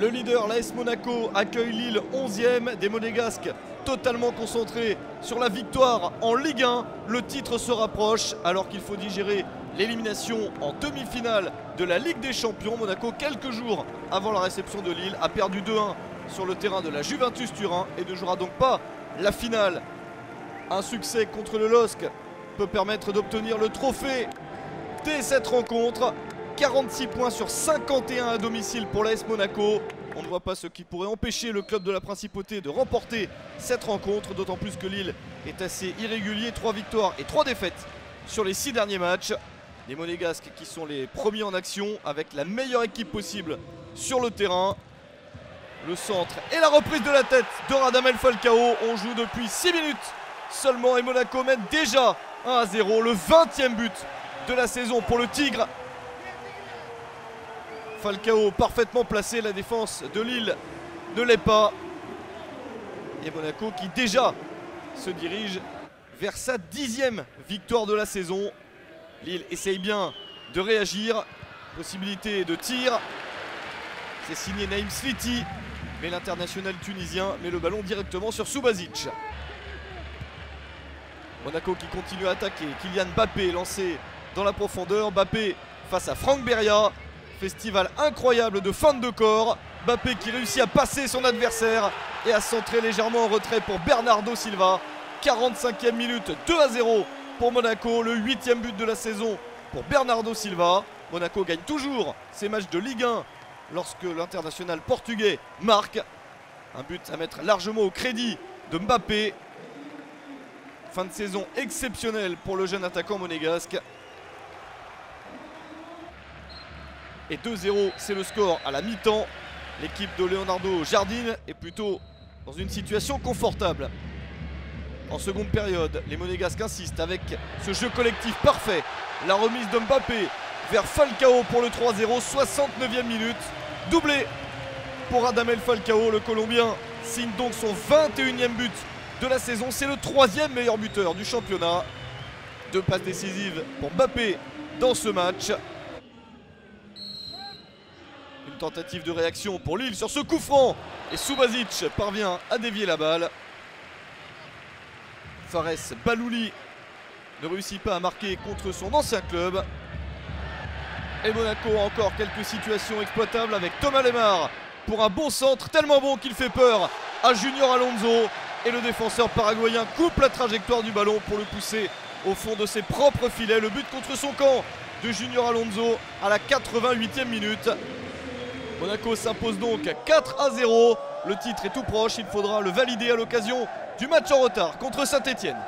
Le leader, l'AS Monaco, accueille Lille 11e des Monégasques totalement concentrés sur la victoire en Ligue 1. Le titre se rapproche alors qu'il faut digérer l'élimination en demi-finale de la Ligue des Champions. Monaco, quelques jours avant la réception de Lille, a perdu 2-1 sur le terrain de la Juventus Turin et ne jouera donc pas la finale. Un succès contre le LOSC peut permettre d'obtenir le trophée dès cette rencontre. 46 points sur 51 à domicile pour l'AS Monaco. On ne voit pas ce qui pourrait empêcher le club de la Principauté de remporter cette rencontre, d'autant plus que Lille est assez irrégulier. 3 victoires et 3 défaites sur les 6 derniers matchs. Les Monégasques qui sont les premiers en action avec la meilleure équipe possible sur le terrain. Le centre et la reprise de la tête de Radamel Falcao. On joue depuis 6 minutes seulement et Monaco mène déjà 1 à 0. Le 20e but de la saison pour le Tigre. Falcao parfaitement placé, la défense de Lille ne l'est pas. Et Monaco qui déjà se dirige vers sa dixième victoire de la saison. Lille essaye bien de réagir. Possibilité de tir. C'est signé Naïm Sliti. Mais l'international tunisien met le ballon directement sur Subasic. Monaco qui continue à attaquer. Kylian Mbappé lancé dans la profondeur. Mbappé face à Franck Beria. Festival incroyable de fin de corps. Mbappé qui réussit à passer son adversaire et à centrer légèrement en retrait pour Bernardo Silva. 45e minute, 2 à 0 pour Monaco. Le 8 but de la saison pour Bernardo Silva. Monaco gagne toujours ses matchs de Ligue 1 lorsque l'international portugais marque. Un but à mettre largement au crédit de Mbappé. Fin de saison exceptionnelle pour le jeune attaquant monégasque. Et 2-0, c'est le score à la mi-temps. L'équipe de Leonardo Jardine est plutôt dans une situation confortable. En seconde période, les Monégasques insistent avec ce jeu collectif parfait. La remise de Mbappé vers Falcao pour le 3-0, 69e minute. Doublé pour Adamel Falcao, le Colombien signe donc son 21e but de la saison. C'est le troisième meilleur buteur du championnat. Deux passes décisives pour Mbappé dans ce match. Tentative de réaction pour Lille sur ce coup franc. Et Subasic parvient à dévier la balle. Fares Balouli ne réussit pas à marquer contre son ancien club. Et Monaco a encore quelques situations exploitables avec Thomas Lemar pour un bon centre, tellement bon qu'il fait peur à Junior Alonso. Et le défenseur paraguayen coupe la trajectoire du ballon pour le pousser au fond de ses propres filets. Le but contre son camp de Junior Alonso à la 88e minute. Monaco s'impose donc 4 à 0. Le titre est tout proche, il faudra le valider à l'occasion du match en retard contre Saint-Etienne.